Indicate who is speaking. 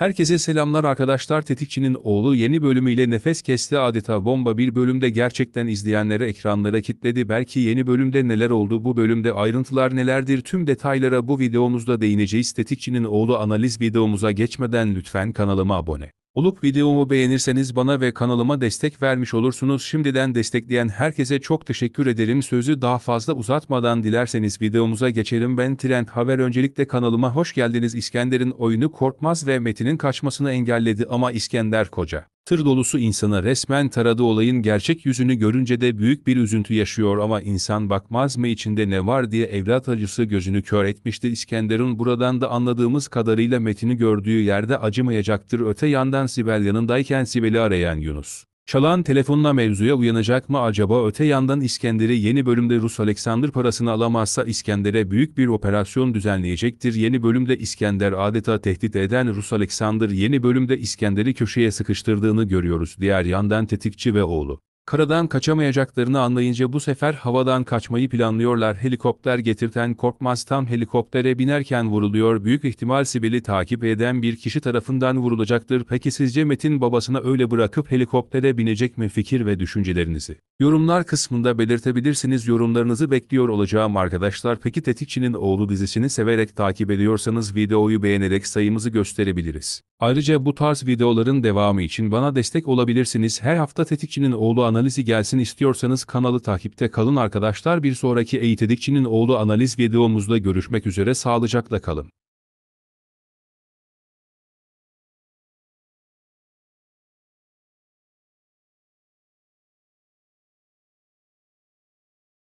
Speaker 1: Herkese selamlar arkadaşlar. Tetikçinin oğlu yeni bölümüyle nefes kesti adeta bomba bir bölümde gerçekten izleyenlere ekranlara kitledi belki yeni bölümde neler oldu? Bu bölümde ayrıntılar nelerdir? Tüm detaylara bu videomuzda değineceğiz. Tetikçinin oğlu analiz videomuza geçmeden lütfen kanalıma abone olup videomu beğenirseniz bana ve kanalıma destek vermiş olursunuz. Şimdiden destekleyen herkese çok teşekkür ederim. Sözü daha fazla uzatmadan dilerseniz videomuza geçelim. Ben Trend Haber öncelikle kanalıma hoş geldiniz. İskender'in oyunu Korkmaz ve Metin'in kaçmasını engelledi ama İskender Koca. Tır dolusu insanı resmen taradı olayın gerçek yüzünü görünce de büyük bir üzüntü yaşıyor ama insan bakmaz mı içinde ne var diye evlat acısı gözünü kör etmişti İskender'in buradan da anladığımız kadarıyla Metin'i gördüğü yerde acımayacaktır öte yandan Sibel yanındayken Sibel'i arayan Yunus. Çalan telefonla mevzuya uyanacak mı acaba öte yandan İskender'i yeni bölümde Rus Alexander parasını alamazsa İskender'e büyük bir operasyon düzenleyecektir. Yeni bölümde İskender adeta tehdit eden Rus Alexander yeni bölümde İskender'i köşeye sıkıştırdığını görüyoruz. Diğer yandan tetikçi ve oğlu. Karadan kaçamayacaklarını anlayınca bu sefer havadan kaçmayı planlıyorlar. Helikopter getirten Korkmaz tam helikoptere binerken vuruluyor. Büyük ihtimal Sibel'i takip eden bir kişi tarafından vurulacaktır. Peki sizce Metin babasına öyle bırakıp helikoptere binecek mi fikir ve düşüncelerinizi? Yorumlar kısmında belirtebilirsiniz. Yorumlarınızı bekliyor olacağım arkadaşlar. Peki Tetikçi'nin oğlu dizisini severek takip ediyorsanız videoyu beğenerek sayımızı gösterebiliriz. Ayrıca bu tarz videoların devamı için bana destek olabilirsiniz. Her hafta Tetikçi'nin oğlu analizi gelsin istiyorsanız kanalı takipte kalın arkadaşlar. Bir sonraki Eğitedikçi'nin oğlu analiz videomuzda görüşmek üzere sağlıcakla kalın.